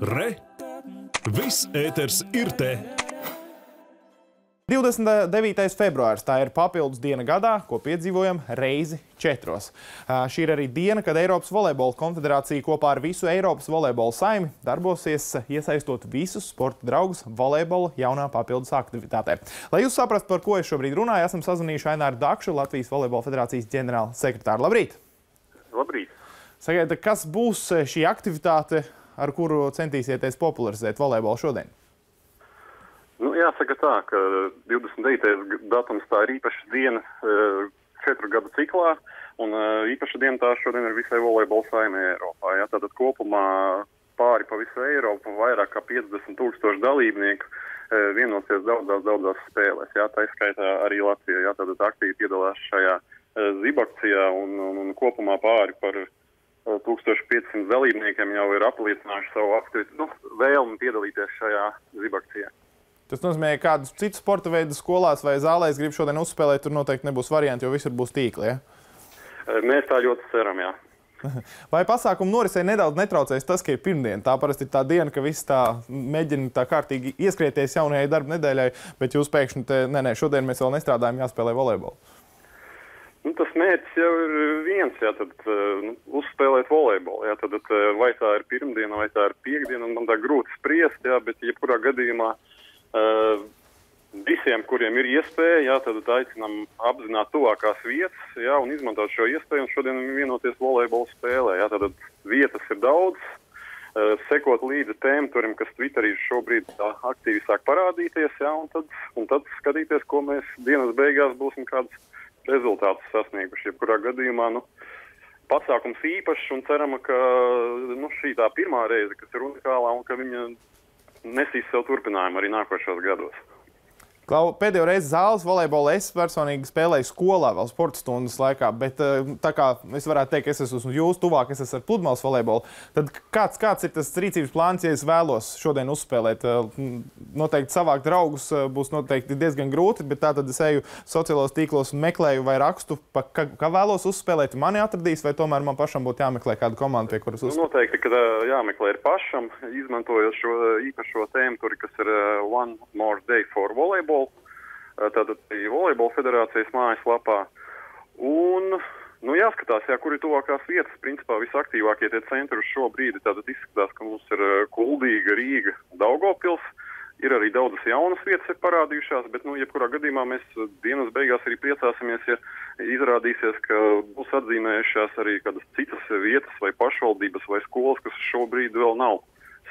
Re! Viss ēters ir te! 29. februāris tā ir papildus diena gadā, ko piedzīvojam reizi četros. Šī ir arī diena, kad Eiropas volejbola konfederācija kopā ar visu Eiropas volejbola saimi darbosies, iesaistot visus sporta draugus volejbola jaunā papildus aktivitātē. Lai jūs saprastu, par ko es šobrīd runāju, esam sazvanījuši Aināru Dakšu, Latvijas volejbola federācijas ģenerāla sekretāru. Labrīt! Sakiet, kas būs šī aktivitāte, ar kuru centīsieties popularizēt volejbolu šodien? Nu, jāsaka tā, ka 29. datums tā ir īpaša diena četru gadu ciklā, un īpaša diena tā šodien ir visai volejbola saimē Eiropā. Ja? Tātad kopumā pāri pa visu Eiropu vairāk kā 50 tūkstoši dalībnieku vienosies daudzās, daudzās spēlēs. Ja? Tā izskaitā arī Latvija. Ja? Tātad aktīvi piedalās šajā zibakcijā un, un, un kopumā pāri par 1500 dalībniekiem jau ir apliecinājuši savu aktivitāti, nu, vēlmi piedalīties šajā zibakcijā. Tas nozīmē, ka kādus citus sporta veidus skolās vai zālēs grib šodien uzspēlēt, tur noteikti nebūs varianti, jo visur būs tīkli. Ja? Mēs tā ļoti ceram, jā. Vai pasākumu norisei nedaudz netraucēs tas, ka ir pirmdiena? Tā parasti ir tā diena, ka viss tā mēģina tā kārtīgi ieskrieties jaunajai darba nedēļai, bet jūs pēkšņi te, nē, nē, šodien mēs vēl nestrādājam, jāspēlē volejbolu. Nu, tas mērķis jau ir viens, jā, tad nu, uzspēlēt volejbolu. Jā, tad, vai tā ir pirmdiena, vai tā ir piekdiena, man tā grūti spriest, jā, bet jebkurā gadījumā uh, visiem, kuriem ir iespēja, jā, tad aicinām apzināt tuvākās vietas jā, un izmantot šo iespēju un šodien vienoties volejbola spēlē. Jā, tad vietas ir daudz. Uh, sekot līdzi tēmaturim, kas Twitterī šobrīd tā aktīvi sāk parādīties, jā, un, tad, un tad skatīties, ko mēs dienas beigās būsim kādas rezultātus sasnieguši. Jebkurā gadījumā nu, pasākums īpašs un ceram, ka nu, šī tā pirmā reize, kas ir unikālā un ka viņa nesīs sev turpinājumu arī nākošos gados. Klau, pēdējo reizi zāles volejbolu es personīgi spēlēju skolā, vēl sporta stundas laikā. Bet eh, tā kā es varētu teikt, es esmu jūsu tuvāk, es esmu ar pludmales volejbolu. Tad kāds, kāds ir tas rīcības plāns, ja es vēlos šodien uzspēlēt? Eh, noteikti savākt draugus eh, būs noteikti diezgan grūti, bet tā tad es eju sociālos tīklos un meklēju vai rakstu, pa, ka, ka vēlos uzspēlēt. Mani atradīs, vai tomēr man pašam būtu jāmeklē kāda komanda, pie kuras uzspēlēt? Nu, noteikti, ka jāmeklē ir pašam, izmantojot šo īpašo tēmu, kas ir One More Day for Volleyball tātad volejbola federācijas mājaslapā. Un, nu, jāskatās, jā, kur ir tuvākās vietas. Principā visaktīvākie tie centri uz šo brīdi. Tātad izskatās, ka mums ir Kuldīga, Rīga, Daugopils. Ir arī daudzas jaunas vietas ir parādījušās, bet, nu, jebkurā gadījumā mēs dienas beigās arī priecāsimies, ja izrādīsies, ka būs atzīmējušās arī kādas citas vietas vai pašvaldības vai skolas, kas šobrīd vēl nav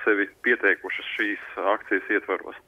sevi pieteikušas šīs akcijas ietvaros.